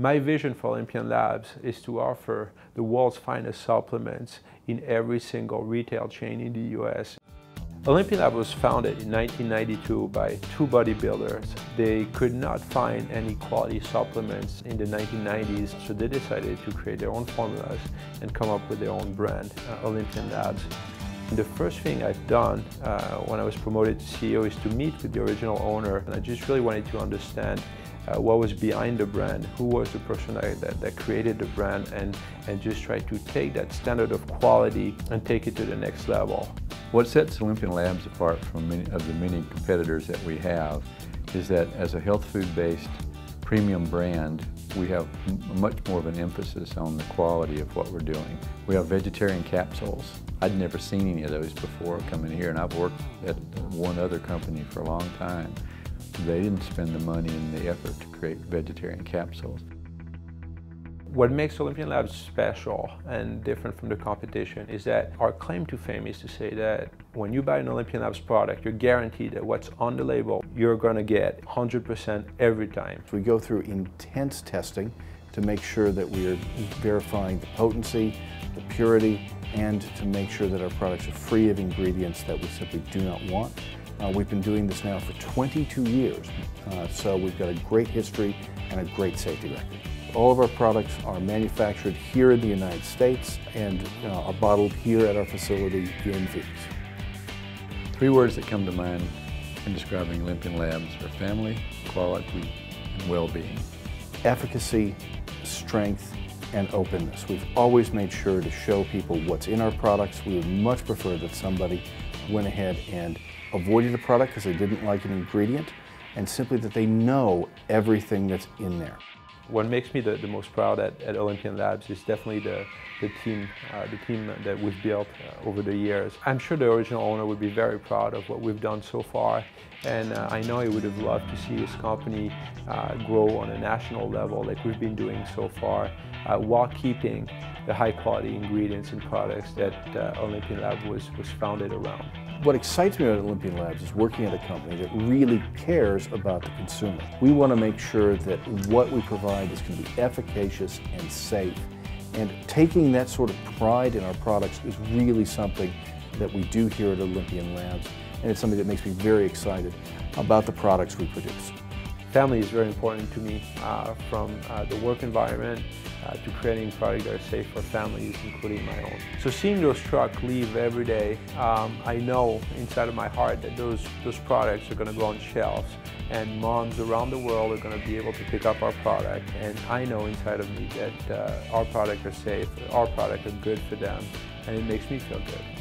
My vision for Olympian Labs is to offer the world's finest supplements in every single retail chain in the US. Olympian Lab was founded in 1992 by two bodybuilders. They could not find any quality supplements in the 1990s, so they decided to create their own formulas and come up with their own brand, uh, Olympian Labs. The first thing I've done uh, when I was promoted to CEO is to meet with the original owner, and I just really wanted to understand uh, what was behind the brand, who was the person that, that, created the brand, and, and just try to take that standard of quality and take it to the next level. What sets Olympian Labs apart from many of the many competitors that we have is that as a health food based premium brand, we have much more of an emphasis on the quality of what we're doing. We have vegetarian capsules. I'd never seen any of those before coming here, and I've worked at one other company for a long time. They didn't spend the money and the effort to create vegetarian capsules. What makes Olympian Labs special and different from the competition is that our claim to fame is to say that when you buy an Olympian Labs product, you're guaranteed that what's on the label, you're gonna get 100% every time. We go through intense testing to make sure that we are verifying the potency, the purity, and to make sure that our products are free of ingredients that we simply do not want. Uh, we've been doing this now for 22 years, uh, so we've got a great history and a great safety record. All of our products are manufactured here in the United States and uh, are bottled here at our facility in Phoenix. Three words that come to mind in describing Olympian Labs are family, quality, and well-being. Efficacy, strength, and openness. We've always made sure to show people what's in our products. We would much prefer that somebody went ahead and avoided a product because they didn't like an ingredient and simply that they know everything that's in there. What makes me the, the most proud at, at Olympian Labs is definitely the, the team, uh, the team that we've built uh, over the years. I'm sure the original owner would be very proud of what we've done so far, and uh, I know he would have loved to see his company uh, grow on a national level like we've been doing so far, uh, while keeping the high quality ingredients and products that uh, Olympian Lab was, was founded around. What excites me about Olympian Labs is working at a company that really cares about the consumer. We want to make sure that what we provide is going to be efficacious and safe. And taking that sort of pride in our products is really something that we do here at Olympian Labs. And it's something that makes me very excited about the products we produce. Family is very important to me, uh, from uh, the work environment uh, to creating products that are safe for families, including my own. So seeing those trucks leave every day, um, I know inside of my heart that those, those products are going to go on shelves and moms around the world are going to be able to pick up our product and I know inside of me that uh, our products are safe, our products are good for them and it makes me feel good.